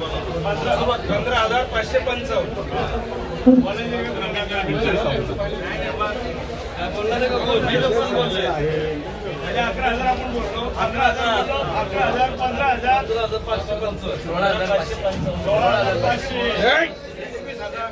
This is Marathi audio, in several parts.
पंधरा हजार पाचशे पंचावन्न. म्हणजे अकरा हजार आपण बोलतो अकरा हजार अकरा हजार पंधरा हजार पाचशे पंचावन्न. सोळा हजार पाचशे पंचावन्न सोळा हजार पाचशे. एकवीस हजार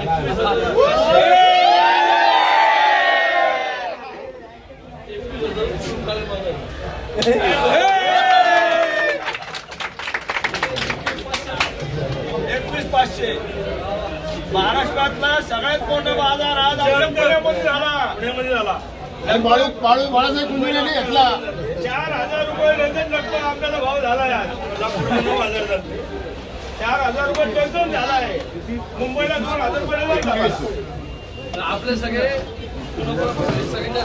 एकवीस हजार एकवीस पाचशे. महाराष्ट्रातला सगळ्यात मोठा बाजार आज आपल्या पुण्यामध्ये झाला. पुण्यामध्ये झाला. बाळू बाळू बाळासाहेब कुंभीने घेतला. चार हजार रुपये डझन रक्कम आपल्याला भाव झाला आहे आज. कोल्हापूरमध्ये नऊ हजार झाले. चार हजार रुपये डझन झाला आहे मुंबईला दोन हजार रुपये आपले सगळे सगळ्यांना